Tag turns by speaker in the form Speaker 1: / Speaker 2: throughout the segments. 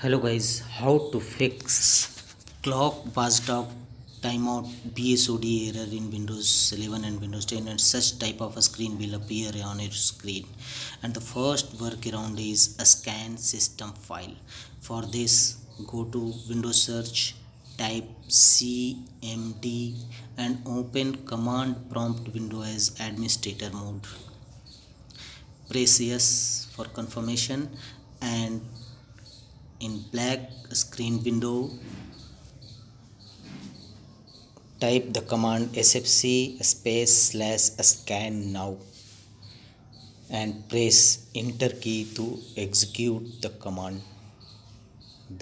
Speaker 1: hello guys how to fix clock watchdog timeout bsod error in windows 11 and windows 10 and such type of a screen will appear on your screen. And the first workaround is a scan system file. For this go to windows search type cmd and open command prompt window as administrator mode. Press yes for confirmation and in black screen window. Type the command sfc space slash scan now and press enter key to execute the command.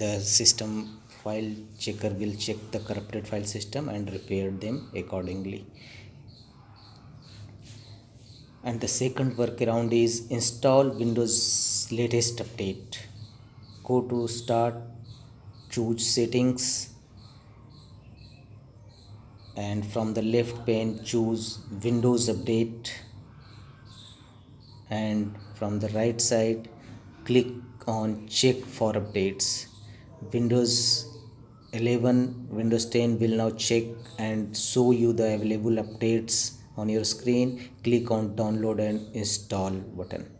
Speaker 1: The system file checker will check the corrupted file system and repair them accordingly. And the second workaround is install windows latest update go to start choose settings. And from the left pane choose windows update. And from the right side click on check for updates. Windows 11 windows 10 will now check and show you the available updates on your screen. Click on download and install button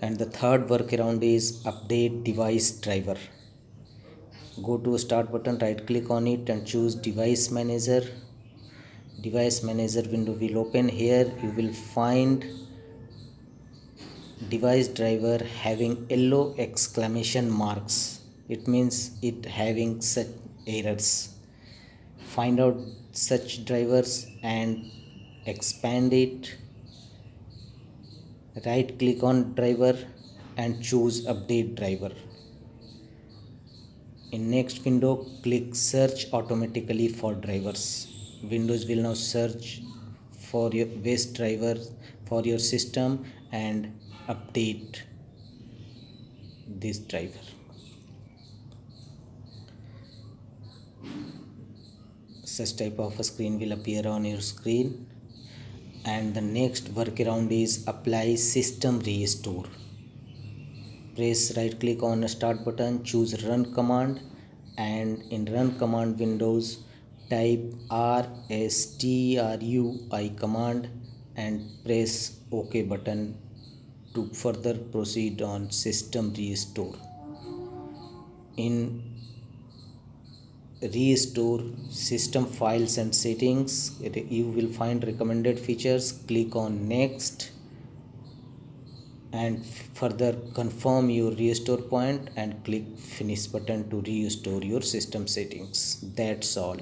Speaker 1: and the third workaround is update device driver. Go to start button right click on it and choose device manager. Device manager window will open. Here you will find device driver having yellow exclamation marks. It means it having such errors. Find out such drivers and expand it right click on driver and choose update driver. In next window click search automatically for drivers. Windows will now search for your best driver for your system and update this driver. Such type of a screen will appear on your screen and the next workaround is apply system restore. Press right click on start button choose run command. And in run command windows type rstrui command and press ok button to further proceed on system restore. In restore system files and settings. You will find recommended features. Click on next. And further confirm your restore point and click finish button to restore your system settings. That's all